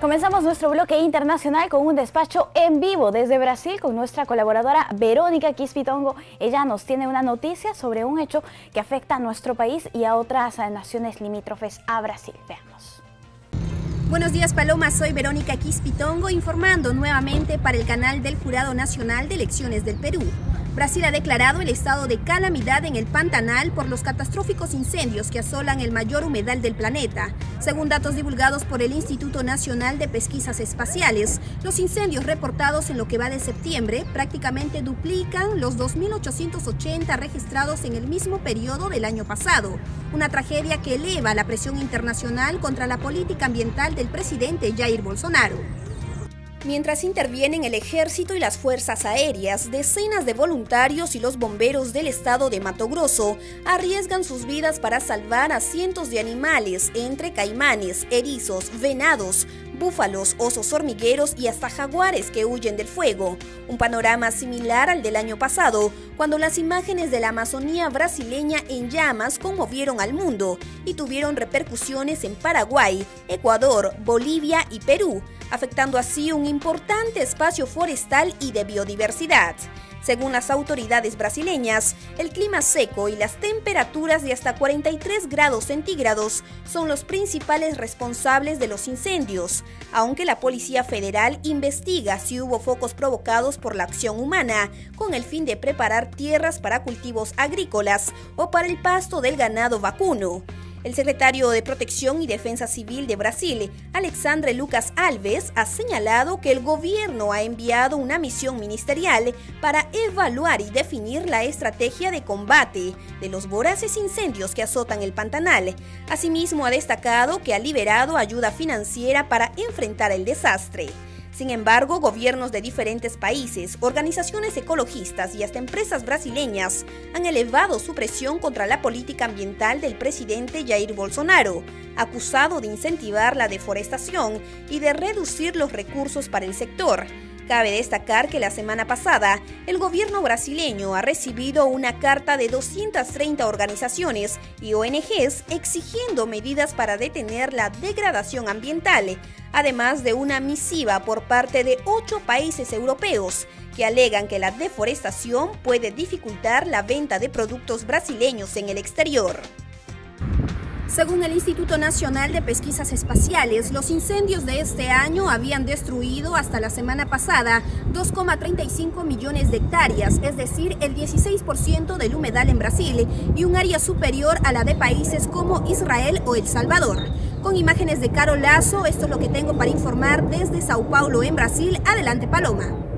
Comenzamos nuestro bloque internacional con un despacho en vivo desde Brasil con nuestra colaboradora Verónica Quispitongo. Ella nos tiene una noticia sobre un hecho que afecta a nuestro país y a otras naciones limítrofes a Brasil. Veamos. Buenos días Paloma, soy Verónica Quispitongo informando nuevamente para el canal del Jurado Nacional de Elecciones del Perú. Brasil ha declarado el estado de calamidad en el Pantanal por los catastróficos incendios que asolan el mayor humedal del planeta. Según datos divulgados por el Instituto Nacional de Pesquisas Espaciales, los incendios reportados en lo que va de septiembre prácticamente duplican los 2.880 registrados en el mismo periodo del año pasado. Una tragedia que eleva la presión internacional contra la política ambiental del presidente Jair Bolsonaro. Mientras intervienen el ejército y las fuerzas aéreas, decenas de voluntarios y los bomberos del estado de Mato Grosso arriesgan sus vidas para salvar a cientos de animales, entre caimanes, erizos, venados, búfalos, osos hormigueros y hasta jaguares que huyen del fuego. Un panorama similar al del año pasado, cuando las imágenes de la Amazonía brasileña en llamas conmovieron al mundo y tuvieron repercusiones en Paraguay, Ecuador, Bolivia y Perú afectando así un importante espacio forestal y de biodiversidad. Según las autoridades brasileñas, el clima seco y las temperaturas de hasta 43 grados centígrados son los principales responsables de los incendios, aunque la Policía Federal investiga si hubo focos provocados por la acción humana, con el fin de preparar tierras para cultivos agrícolas o para el pasto del ganado vacuno. El secretario de Protección y Defensa Civil de Brasil, Alexandre Lucas Alves, ha señalado que el gobierno ha enviado una misión ministerial para evaluar y definir la estrategia de combate de los voraces incendios que azotan el Pantanal. Asimismo, ha destacado que ha liberado ayuda financiera para enfrentar el desastre. Sin embargo, gobiernos de diferentes países, organizaciones ecologistas y hasta empresas brasileñas han elevado su presión contra la política ambiental del presidente Jair Bolsonaro, acusado de incentivar la deforestación y de reducir los recursos para el sector. Cabe destacar que la semana pasada el gobierno brasileño ha recibido una carta de 230 organizaciones y ONGs exigiendo medidas para detener la degradación ambiental, además de una misiva por parte de ocho países europeos que alegan que la deforestación puede dificultar la venta de productos brasileños en el exterior. Según el Instituto Nacional de Pesquisas Espaciales, los incendios de este año habían destruido hasta la semana pasada 2,35 millones de hectáreas, es decir, el 16% del humedal en Brasil y un área superior a la de países como Israel o El Salvador. Con imágenes de Caro Lazo, esto es lo que tengo para informar desde Sao Paulo, en Brasil. Adelante, Paloma.